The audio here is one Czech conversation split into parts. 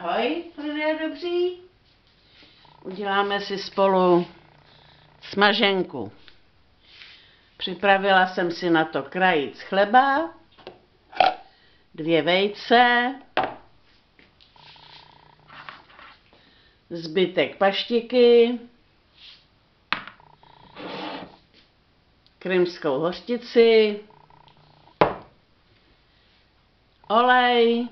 Ahoj, lidé dobří. Uděláme si spolu smaženku. Připravila jsem si na to krajíc chleba, dvě vejce, zbytek paštiky, krymskou hořtici, olej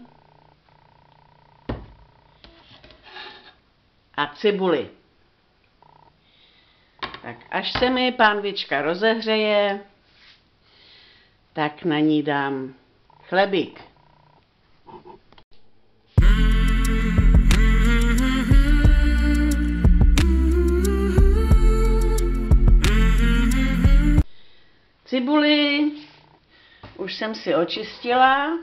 a cibuli. Tak až se mi pánvička rozehřeje, tak na ní dám chlebík. Cibuli už jsem si očistila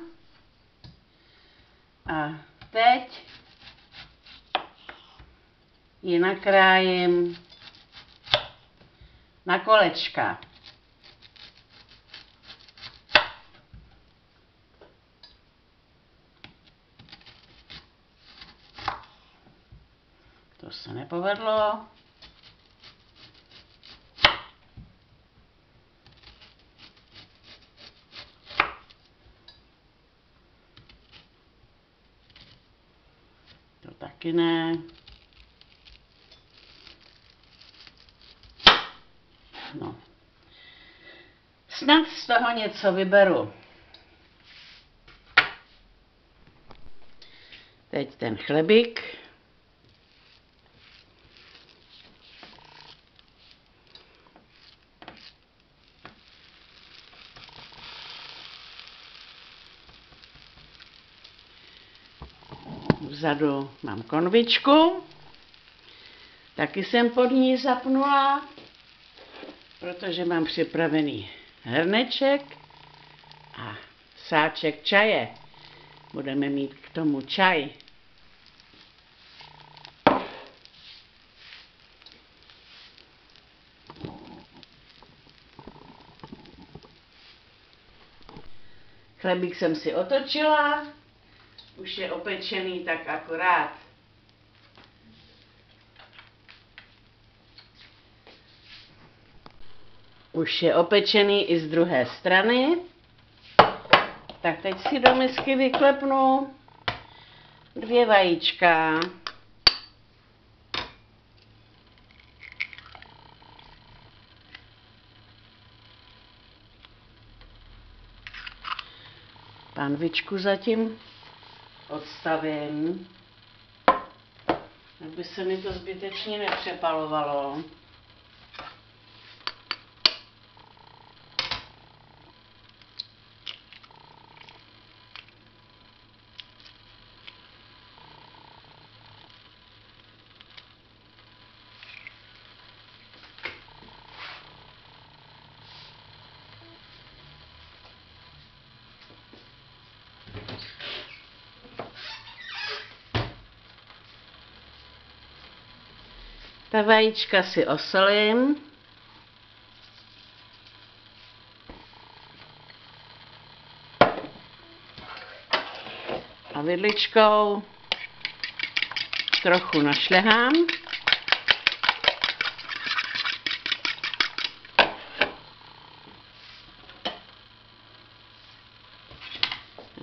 a teď ji nakrájím na kolečka. To se nepovedlo. To taky ne. No. Snad z toho něco vyberu. Teď ten chlebík. Vzadu mám konvičku. Taky jsem pod ní zapnula protože mám připravený hrneček a sáček čaje. Budeme mít k tomu čaj. Chlebík jsem si otočila, už je opečený tak akorát. Už je opečený i z druhé strany. Tak teď si do misky vyklepnu dvě vajíčka. Pánvičku zatím odstavím, aby se mi to zbytečně nepřepalovalo. Ta vajíčka si osolím. A vidličkou trochu našlehám.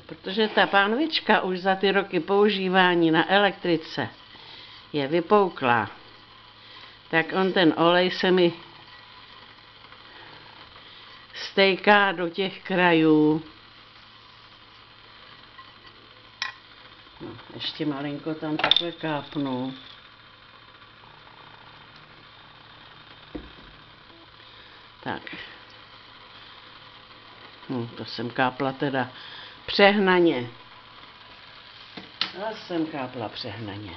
Protože ta pánvička už za ty roky používání na elektrice je vypouklá tak on ten olej se mi stejká do těch krajů. No, ještě malinko tam takhle kápnu. Tak. Hm, to jsem kápla teda přehnaně. Já jsem kápla přehnaně.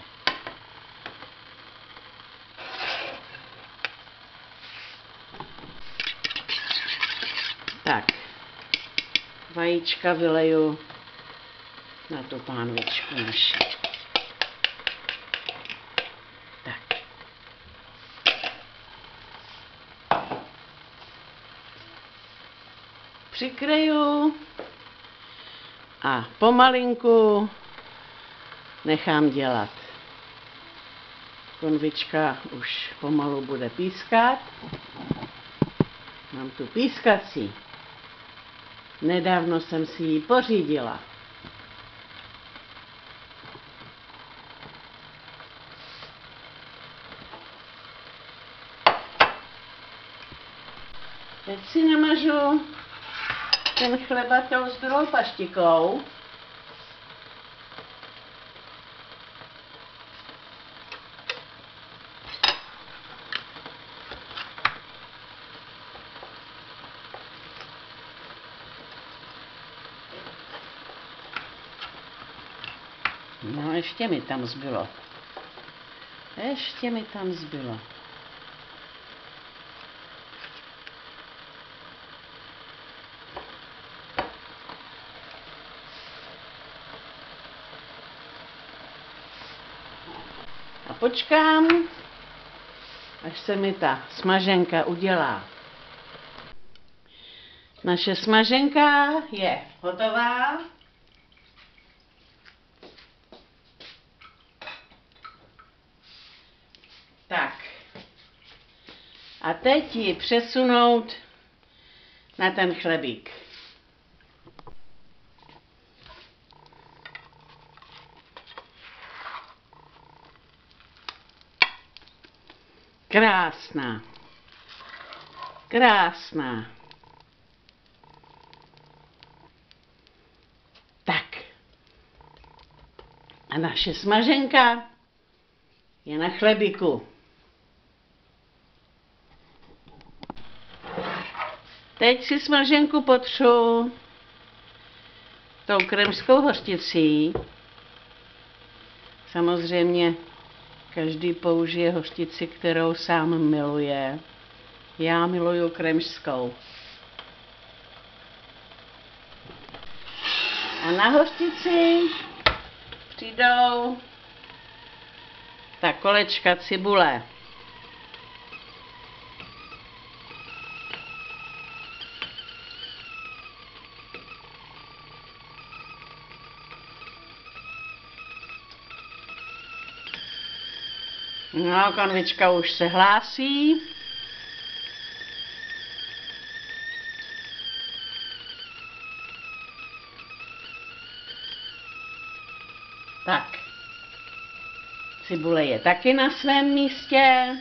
Tak, vajíčka vyleju na tu pánvičku naši. Tak. Přikryju a pomalinku nechám dělat. Konvička už pomalu bude pískat. Mám tu pískací. Nedávno jsem si ji pořídila. Teď si namažu ten chleba tou s druhou paštikou. No, ještě mi tam zbylo. Ještě mi tam zbylo. A počkám, až se mi ta smaženka udělá. Naše smaženka je hotová. Tak. A teď ji přesunout na ten chlebík. Krásná. Krásná. Tak. A naše smaženka je na chlebíku. Teď si smaženku potřu tou kremskou hořticí. Samozřejmě každý použije hořtici, kterou sám miluje. Já miluju kremskou. A na hořtici přijdou ta kolečka cibule. No, konvička už se hlásí. Tak. Cibule je taky na svém místě.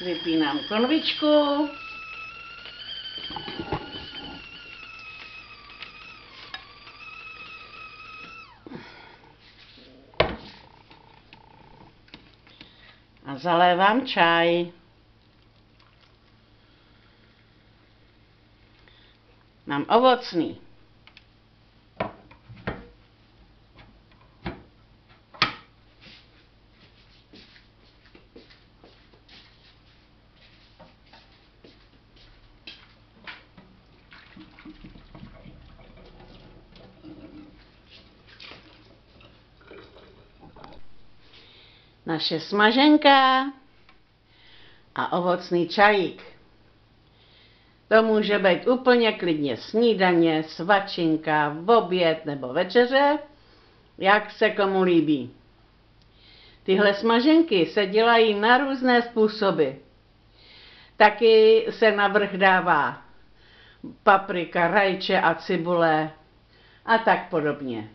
Vypínám konvičku. Zalévám čaj. Mám ovocný. Naše smaženka a ovocný čajík. To může být úplně klidně snídaně, svačinka, v oběd nebo večeře, jak se komu líbí. Tyhle smaženky se dělají na různé způsoby. Taky se na vrch dává paprika, rajče a cibule a tak podobně.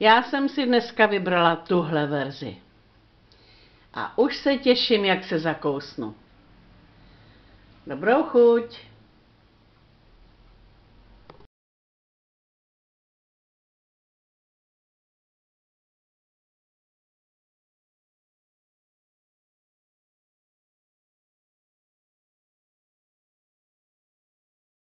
Já jsem si dneska vybrala tuhle verzi a už se těším, jak se zakousnu. Dobrou chuť!